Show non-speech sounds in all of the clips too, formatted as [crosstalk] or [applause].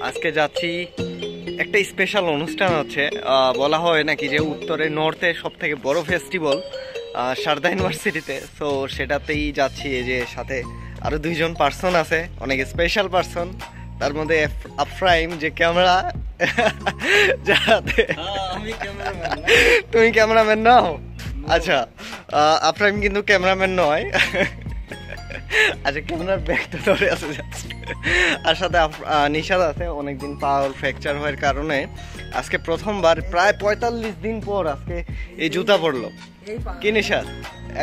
আজকে যাচ্ছি একটা স্পেশাল অনুষ্ঠান আহ, বলা হয় নাকি যে উত্তরে নর্থে সব থেকে বড় ফেস্টিভ্যাল সারদা ইউনিভার্সিটিতে তো সেটাতেই যাচ্ছি যে সাথে আরও দুইজন পার্সন আছে অনেক স্পেশাল পার্সন তার মধ্যে আফরাইম যে ক্যামেরা যাতে তুমি ক্যামেরাম্যান নাও? আচ্ছা আফরাইম কিন্তু ক্যামেরাম্যান নয়। আচ্ছা ক্যামেরার ব্যাগটা ধরে আছে just। আর সাথে নিশাদ আছে অনেকদিন পাওয়ার ফ্র্যাকচার হওয়ার কারণে। আজকে প্রথমবার প্রায় পঁয়তাল্লিশ দিন পর আজকে এই জুতা পড়ল কি নিশাদ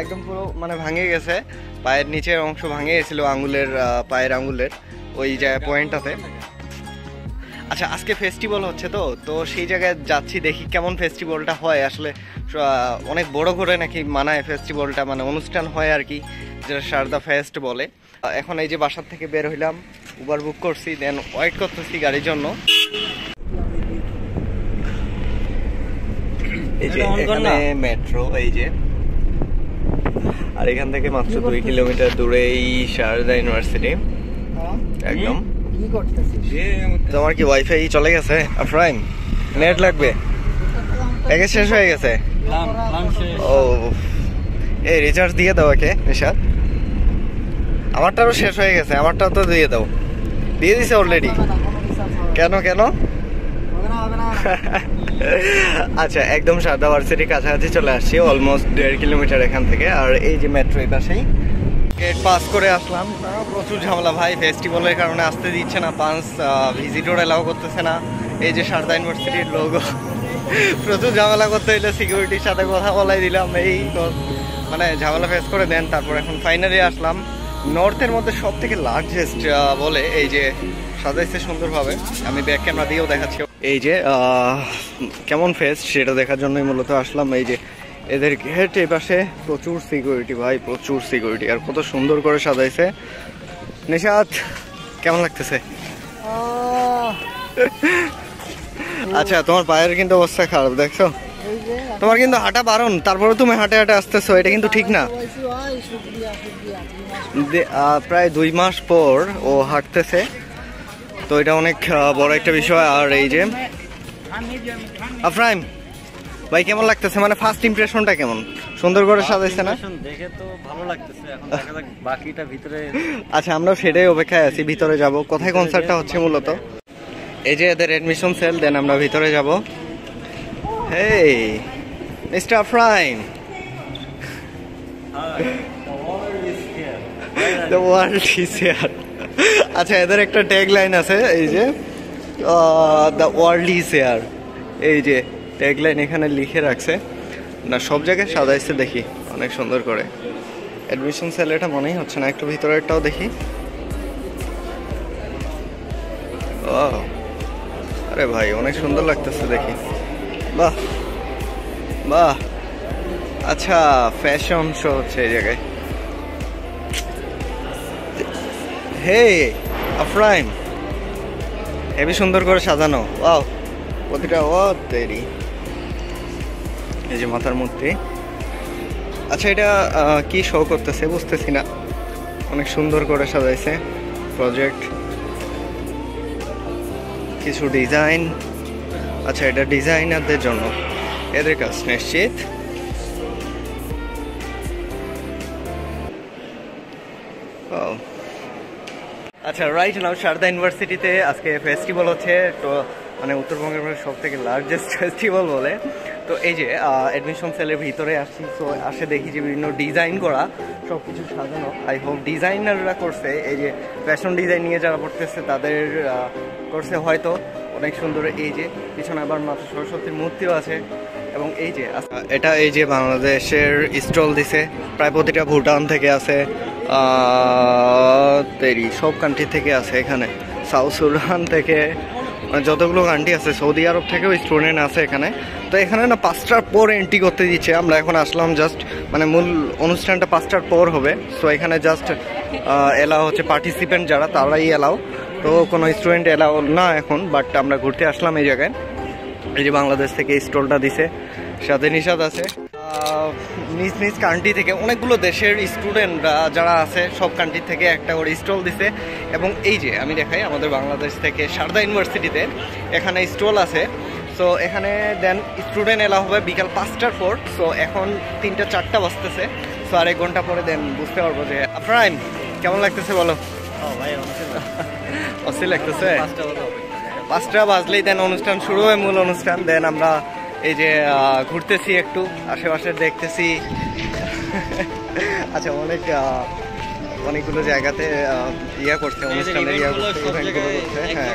একদম পুরো মানে ভাঙে গেছে। পায়ের নিচের অংশ ভাঙে গেছিল আঙুলের পায়ের আঙুলের ওই জায়গায় পয়েন্টটাতে। আচ্ছা আজকে ফেস্টিভ্যাল হচ্ছে তো তো সেই জায়গায় যাচ্ছি দেখি কেমন ফেস্টিভ্যালটা হয়। আসলে অনেক বড় করে নাকি মানায় ফেস্টিভ্যালটা মানে অনুষ্ঠান হয় আর কি যেটা সারদা ফেস্ট বলে। এখন এই যে বাসার থেকে বের হইলাম উবার বুক করছি দেন ওয়েট করতেছি গাড়ির জন্য। এই যে এখানে মেট্রো এই যে। আর এখান থেকে মাত্র দুই কিলোমিটার দূরে এই সারদা ইউনিভার্সিটি একদম। তোমার কি ওয়াইফাই চলে গেছে? আফরাইম নেট লাগবে? প্যাকেজ শেষ হয়ে গেছে? ও এই রিচার্জ দিয়ে দাও একে নিশাদ আমারটারও শেষ হয়ে গেছে, আমারটাও তো দিয়ে দাও। দিয়ে দিছে অলরেডি কেন কেন? [laughs] আচ্ছা একদম সারদা ভার্সিটির কাছাকাছি চলে আসছি অলমোস্ট দেড় কিলোমিটার এখান থেকে, আর এই যে মেট্রো এই পাশেই। গেট পাস করে আসলাম। প্রচুর ঝামেলা ভাই ফেস্টিভ্যালের কারণে আসতে দিচ্ছে না পাঁচ ভিজিটর এলাও করতেছে না। এই যে সারদা ইউনিভার্সিটির লোগো [laughs] প্রচুর ঝামেলা করতে হইলে সিকিউরিটির সাথে কথা বলাই দিলাম। এই মানে ঝামেলা ফেস করে দেন, তারপর এখন ফাইনালি আসলাম। নর্থের মধ্যে সব থেকে লার্জেস্ট বলে এই যে সাজাইছে সুন্দরভাবে। আমি ব্যাক ক্যামেরা দিয়েও দেখাচ্ছি। এই যে কেমন ফেস সেটা দেখার জন্যই মূলত আসলাম। এই যে এদের গেট এই পাশে প্রচুর সিকিউরিটি ভাই প্রচুর সিকিউরিটি আর কত সুন্দর করে সাজাইছে। নিশাদ কেমন লাগতেছে? আচ্ছা তোমার পায়ের কিন্তু অবস্থা খারাপ দেখছ? তোমার কিন্তু হাঁটা বারণ তারপরে তুমি হাঁটে হাঁটে আসতেছো এটা কিন্তু ঠিক না। প্রায় দুই মাস পর ও হাঁটতেছে। তো এটা অনেক বড় একটা বিষয়। আর এই যে আফরাইম ভাই কেমন লাগতেছে? মানে ফার্স্ট ইমপ্রেশনটা কেমন? সুন্দর করে সাজাইছে না? দেখে তো ভালো লাগতেছে। এখন দেখা যাক বাকিটা ভিতরে [laughs] আচ্ছা আমরাও সেটাই অপেক্ষায় আছি ভিতরে যাব। কোথায় কনসার্টটা হচ্ছে মূলত? এই যে এদের এডমিশন সেল দেন আমরা ভিতরে যাব। Hey mister Ephraim the world is here আচ্ছা এদের একটা ট্যাগ লাইন আছে, এই যে দ্য ওয়ার্ল্ড ইজ হিয়ার এই যে ট্যাগ লাইন এখানে লিখে রাখছে। না, সব জায়গায় সাজাইছে, দেখি, অনেক সুন্দর করে। অ্যাডমিশন সেল এটা মনেই হচ্ছে না, একটু ভিতরেরটাও দেখি। ও আরে ভাই, অনেক সুন্দর লাগতেছে, দেখি। বাহ বাহ। আচ্ছা ফ্যাশন শো হচ্ছে এই জায়গায়। হে, আফরাইম। হেবি সুন্দর করে সাজানো, ওয়াও। প্রতিটা ও দেরি। এই যে মাথার মূর্তি। আচ্ছা এটা কি শো করতেছে বুঝতেছি না। অনেক সুন্দর করে সাজাইছে প্রজেক্ট কিছু ডিজাইন আচ্ছা এটা ডিজাইনারদের জন্য। এদের কাজ নিশ্চিত। Wow. আচ্ছা রাইট নাও সারদা ইউনিভার্সিটিতে আজকে ফেস্টিভ্যাল হচ্ছে, তো মানে উত্তরবঙ্গের সব থেকে লার্জেস্ট ফেস্টিভ্যাল বলে। তো এই যে অ্যাডমিশন সেলের ভিতরে আসছি, তো আসে দেখি যে বিভিন্ন ডিজাইন করা সব কিছু সাজানো। আই হোপ ডিজাইনাররা করছে, এই যে ফ্যাশন ডিজাইন নিয়ে যারা পড়তেছে, তাদের করছে হয়তো। অনেক সুন্দর, এই যে পিছনে আবার মাতা সরস্বতীর মূর্তিও আছে। এবং এই যে এটা এই যে বাংলাদেশের স্টল দিছে, প্রায় প্রতিটা ভুটান থেকে আছে। তেরি, সব কান্ট্রি থেকে আছে এখানে। সাউথ সুদান থেকে, যতগুলো কান্ট্রি আছে সৌদি আরব থেকেও স্টুডেন্ট আছে এখানে। তো এখানে না পাঁচটার পর এন্ট্রি করতে দিচ্ছে। আমরা এখন আসলাম জাস্ট মানে মূল অনুষ্ঠানটা পাঁচটার পর হবে। সো এখানে জাস্ট এলাও হচ্ছে পার্টিসিপেন্ট যারা, তারাই এলাও তো কোনো স্টুডেন্ট এলাও না এখন বাট আমরা ঘুরতে আসলাম এই জায়গায়। এই যে বাংলাদেশ থেকে স্টলটা দিছে। সাথে নিষাদ আছে। নিজ নিজ কান্ট্রি থেকে অনেকগুলো দেশের স্টুডেন্টরা যারা আছে সব কান্ট্রি থেকে একটা করে স্টল দিছে। এবং এই যে আমি দেখাই আমাদের বাংলাদেশ থেকে সারদা ইউনিভার্সিটিতে এখানে স্টল আছে। সো এখানে দেন স্টুডেন্ট এলা হবে বিকাল পাঁচটার পর। সো এখন তিনটা চারটা বাজতেছে। সো আর এক ঘণ্টা পরে দেন বুঝতে পারব যে আফরাইন কেমন লাগতেছে বলো? অস্থির লাগতেছে। পাঁচটা বাজলেই দেন অনুষ্ঠান শুরু হয় মূল অনুষ্ঠান। দেন আমরা এই যে ঘুরতেছি একটু আশেপাশে দেখতেছি। [laughs] আচ্ছা অনেক অনেকগুলো জায়গাতে ইয়া করছে অনুষ্ঠানের ইয়া করছে ইভেন্টগুলো করছে হ্যাঁ।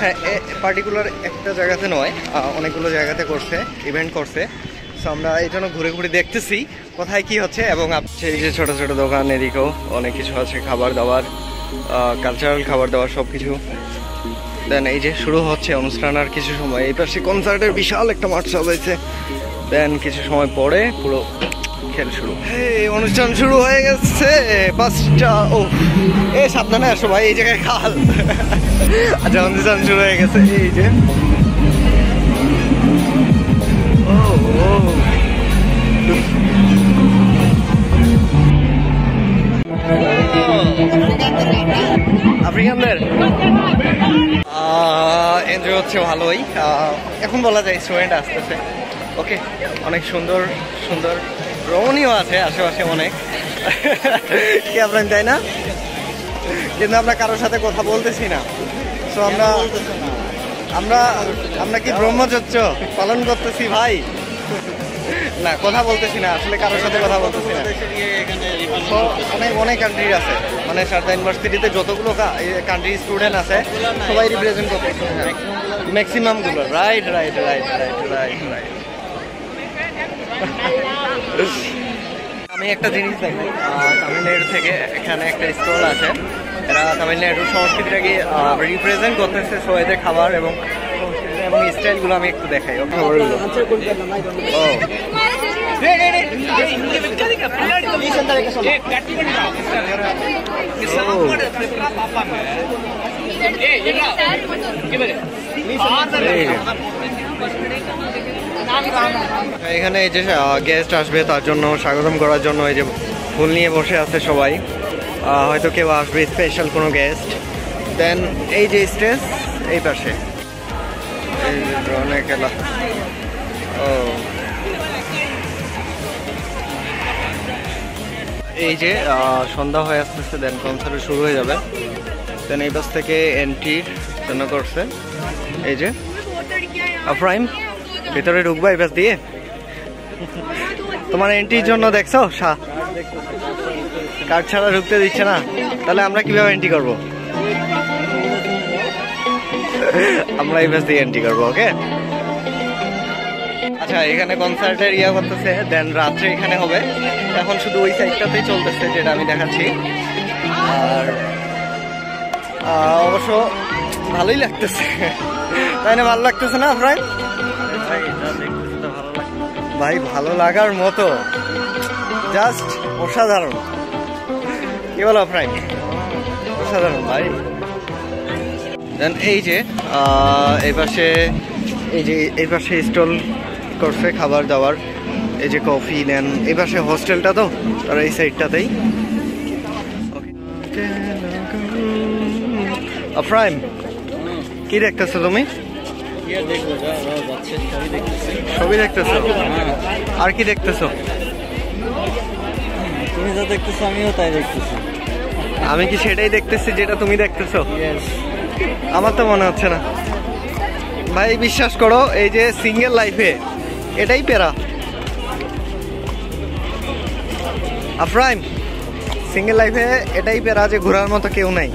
হ্যাঁ পার্টিকুলার একটা জায়গাতে নয় অনেকগুলো জায়গাতে করছে ইভেন্ট করছে। সো আমরা এই জন্য ঘুরে ঘুরে দেখতেছি কোথায় কি হচ্ছে এবং সেই যে ছোটো ছোটো দোকান এদিকেও অনেক কিছু আছে খাবার দাবার কালচারাল খাবার দাবার সব কিছু দেন এই যে শুরু হচ্ছে অনুষ্ঠান আর কিছু সময়। এই পাশে কনসার্টের বিশাল একটা মাঠ সাজাইছে দেন কিছু সময় পরে পুরো খেল শুরু। এই অনুষ্ঠান শুরু হয়ে গেছে। পাঁচটা ও এ সাবধানে আসো ভাই এই জায়গায় খাল। আচ্ছা অনুষ্ঠান শুরু হয়ে গেছে। এই যে। ও ও। আফ্রিকানদের? হচ্ছে ভালোই। এখন বলা যায় স্টুডেন্ট আসতেছে। ওকে, অনেক সুন্দর সুন্দর রমণীয় আছে আশেপাশে অনেক। কি আপনার, তাই না? কিন্তু আমরা কারোর সাথে কথা বলতেছি না। তো আমরা আমরা আমরা কি ব্রহ্মচর্য পালন করতেছি ভাই? না, কথা বলতেছি না, আসলে কারোর সাথে কথা বলতেছি না। অনেক অনেক কান্ট্রি আছে। মানে সারদা ইউনিভার্সিটিতে যতগুলো কান্ট্রি স্টুডেন্ট আছে, সবাই রিপ্রেজেন্ট করতেছে। ম্যাক্সিমামগুলো right right right right right right আমি একটা জিনিস দেখি তামিলনাড়ু থেকে এখানে একটা স্টল আছে এরা তামিলনাড়ুর সংস্কৃতিটাকে রিপ্রেজেন্ট করতেছে সো খাবার এবং এবং স্টাইলগুলো আমি একটু দেখাই ওকে ও এখানে এই যে গেস্ট আসবে, তার জন্য স্বাগতম করার জন্য এই যে ফুল নিয়ে বসে আছে সবাই। হয়তো কেউ আসবে স্পেশাল কোনো গেস্ট দেন এই যে স্টেজ এই পাশে। এই অনেক এলা ও। এই যে সন্ধ্যা হয়ে আসতেছে দেন কনসার্ট শুরু হয়ে যাবে। দেন এই বাস থেকে এন্ট্রির জন্য করছে। এই যে, আফরাইম, ভেতরে ঢুকবা এই বাস দিয়ে? তোমার এন্ট্রির জন্য দেখছ? সা- কার্ড ছাড়া ঢুকতে দিচ্ছে না। তাহলে আমরা কীভাবে এন্ট্রি করব? আমরা এই বাস দিয়ে এন্ট্রি করব ওকে আচ্ছা এখানে কনসার্টের ইয়া করতেছে দেন রাত্রে এখানে হবে। এখন শুধু ওই সাইডটাতেই চলতেছে, যেটা আমি দেখাচ্ছি। আর অবশ্য ভালোই লাগতেছে। তাই না, ভালো লাগতেছে না ভাই ভাই, ভালো লাগার মতো। জাস্ট অসাধারণ। কি বলো আপনার অসাধারণ, ভাই। দেন এই যে এই পাশে, এই যে, এই পাশে স্টল করছে খাবার দাবার এই যে কফি নেন এই পাশে হোস্টেলটা তো তার এই সাইডটাতেই। আফরাইম কি দেখতেছো তুমি? আর ছবি দেখতেছো? আর কি দেখতেছো? তুমি যা দেখতেছো আমিও তাই দেখতেছি। আমি কি সেটাই দেখতেছি যেটা তুমি দেখতেছো? আমার তো মনে হচ্ছে না। ভাই বিশ্বাস করো এই যে সিঙ্গেল লাইফে এটাই পেরা। আফরাইম সিঙ্গেল লাইফে এটাই পেরা যে ঘোরার মতো কেউ নাই।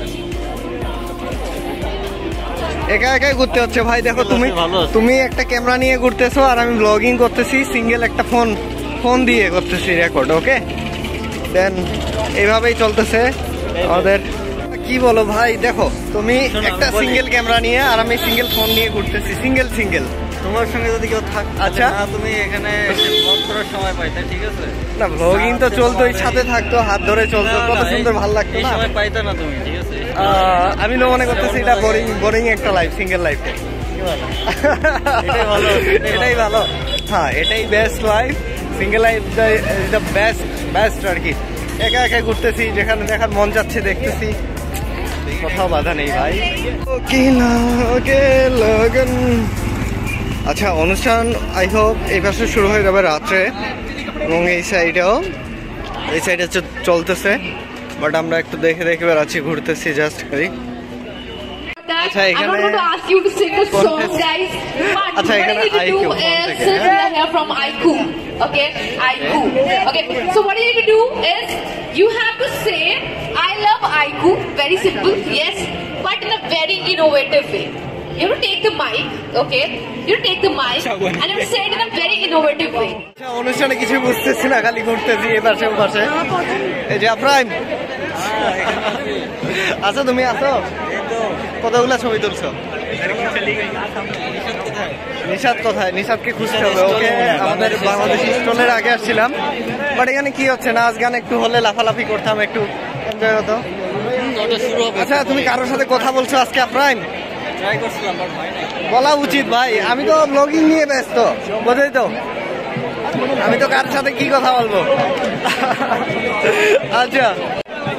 একা একাই ঘুরতে হচ্ছে। ভাই দেখো তুমি তুমি একটা ক্যামেরা নিয়ে ঘুরতেছো আর আমি ব্লগিং করতেছি সিঙ্গেল একটা ফোন ফোন দিয়ে করতেছি রেকর্ড ওকে দেন এইভাবেই চলতেছে আমাদের কি বলো ভাই দেখো তুমি একটা সিঙ্গেল ক্যামেরা নিয়ে আর আমি সিঙ্গেল ফোন নিয়ে ঘুরতেছি। সিঙ্গেল সিঙ্গেল তোমার সঙ্গে যদি কেউ থাক আচ্ছা। না তুমি এখানে ব্লগ করার সময় পাইতে ঠিক আছে? না ব্লগিং তো চলতোই সাথে থাকতো হাত ধরে চলতো কত সুন্দর ভালো লাগতো না? সময় পাইতে না তুমি ঠিক আছে? আমি তো মনে করতেছি এটা বোরিং বোরিং একটা লাইফ সিঙ্গেল লাইফে এটাই ভালো, [laughs] এটাই ভালো। হ্যাঁ এটাই best life single life the best best আর কি। একা একা ঘুরতেছি যেখানে দেখার মন যাচ্ছে দেখতেছি। কোথাও বাধা নেই ভাই। ওকে লাগে লগন আচ্ছা অনুষ্ঠান আই হোপ এই পাশে শুরু হয়ে যাবে রাত্রে এবং এই সাইডেও। এই সাইডে চলতেছে বাট আমরা একটু দেখে দেখে বেড়াচ্ছি ঘুরতেছি জাস্ট খালি। আচ্ছা এখানে আচ্ছা এখানে haiku okay okay so what you do you have to say I love haiku very simple yes but in very innovative You have to take the mic, okay? You have to take the mic. And you say it in a very innovative way. আচ্ছা, অনুষ্ঠানে কিছু বুঝতেছি না খালি ঘুরতেছি এ পাশে ও পাশে। এই যে আপ্রাইম আচ্ছা তুমি আসো কতগুলা ছবি তুলছো? নিশাদ কোথায়? নিশাদকে খুঁজতে হবে ওকে? আমাদের বাংলাদেশি স্টলের আগে আসছিলাম। বাট এখানে কি হচ্ছে? নাচ গান একটু হলে লাফালাফি করতাম একটু এনজয় হতো। আচ্ছা তুমি কারোর সাথে কথা বলছো আজকে আপ্রাইম বলা উচিত ভাই আমি তো ব্লগিং নিয়ে ব্যস্ত বোঝাই তো। আমি তো কার সাথে কি কথা বলব? আচ্ছা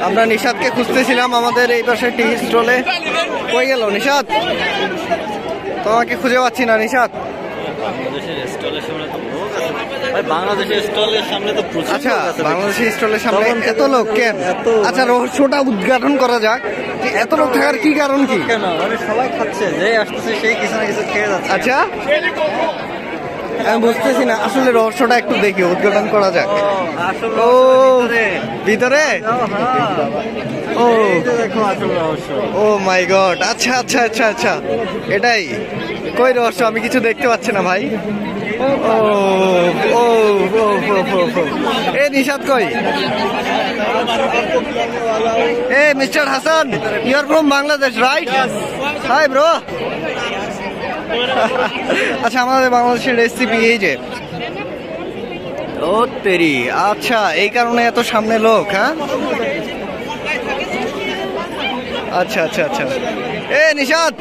আমরা নিশাদকে খুঁজতেছিলাম আমাদের এই পাশে টিভি স্টলে। কই গেল নিষাদ তোমাকে খুঁজে পাচ্ছি না নিষাদ বাংলাদেশের স্টলের সামনে বাংলাদেশের স্টলের সামনে তো প্রচুর আচ্ছা লোক বাংলাদেশি স্টলের সামনে এত লোক কেন? আচ্ছা রহস্যটা উদ্ঘাটন করা যাক। যে এত লোক থাকার কি কারণ কি? কেন? মানে সবাই খাচ্ছে যে আসতেছে সেই কিছু না কিছু খেয়ে যাচ্ছে। আচ্ছা। আমি বুঝতেছি না আসলে রহস্যটা একটু দেখি উদ্ঘাটন করা যাক। ও ভিতরে? ও। এই যে দেখো আসল রহস্য। ও মাই গড আচ্ছা আচ্ছা আচ্ছা আচ্ছা। এটাই। কই রহস্য? আমি কিছু দেখতে পাচ্ছি না ভাই। ও। এ নিশাদ কই? এ mister Hasan you are from Bangladesh right hi bro আচ্ছা আমাদের বাংলাদেশের রেসিপি এই যে। ও তেরি। আচ্ছা এই কারণে এত সামনে লোক হ্যাঁ? আচ্ছা আচ্ছা আচ্ছা। এ নিশাদ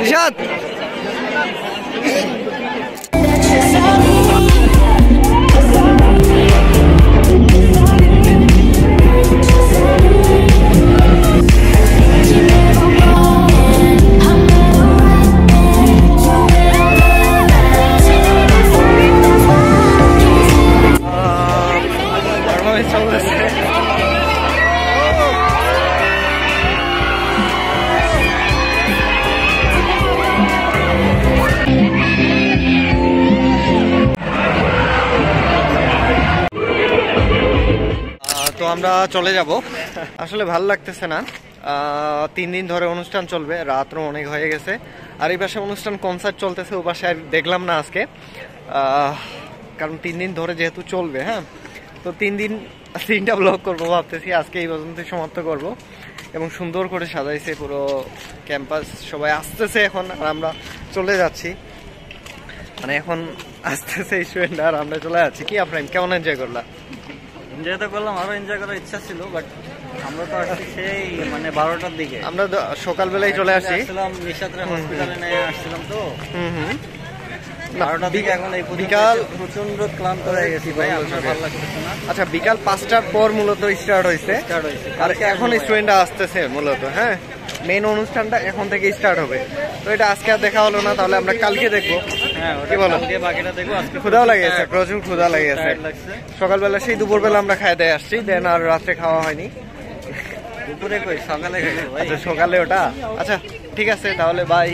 নিশাদ আমরা চলে যাব। আসলে ভালো লাগতেছে না। তিন দিন ধরে অনুষ্ঠান চলবে রাতও অনেক হয়ে গেছে। আর এই পাশে অনুষ্ঠান কনসার্ট চলতেছে, ও পাশে আর দেখলাম না আজকে। কারণ তিন দিন ধরে যেহেতু চলবে হ্যাঁ? তো তিন দিন, তিনটা ব্লগ করব ভাবতেছি, আজকে এই পর্যন্ত সমাপ্ত করব। এবং সুন্দর করে সাজাইছে পুরো ক্যাম্পাস সবাই আসতেছে এখন, আর আমরা চলে যাচ্ছি। মানে এখন আসতেছে স্টুডেন্ট আর আমরা চলে যাচ্ছি। কি আপনার কেমন এনজয় করলা? এনজয় তো করলাম আরও এনজয় করার ইচ্ছা ছিল বাট আমরা তো আসছি সেই মানে বারোটার দিকে। আমরা সকালবেলায় চলে আসি আসছিলাম নিশাত্রা হসপিটালে নিয়ে আসছিলাম তো। বিকাল প্রচণ্ড ক্লান্ত হয়ে গেছি ভাই আচ্ছা বিকাল পাঁচটার পর মূলত স্টার্ট হয়েছে। আর এখন স্টুডেন্ট স্টুডেন্টরা আসতেছে মূলত হ্যাঁ? মেন অনুষ্ঠানটা এখন থেকে স্টার্ট হবে। তো এটা আজকে আর দেখা হলো না তাহলে আমরা কালকে দেখব। হ্যাঁ কি বলো? ক্ষুদাও লাগে দেখব প্রচুর ক্ষুদা লাগে লেগেছে। সকালবেলা সেই দুপুরবেলা আমরা খাই দিয়ে আসছি দেন আর রাত্রে খাওয়া হয়নি। দুপুরে কই? সকালে আচ্ছা সকালে ওটা? আচ্ছা ঠিক আছে তাহলে বাই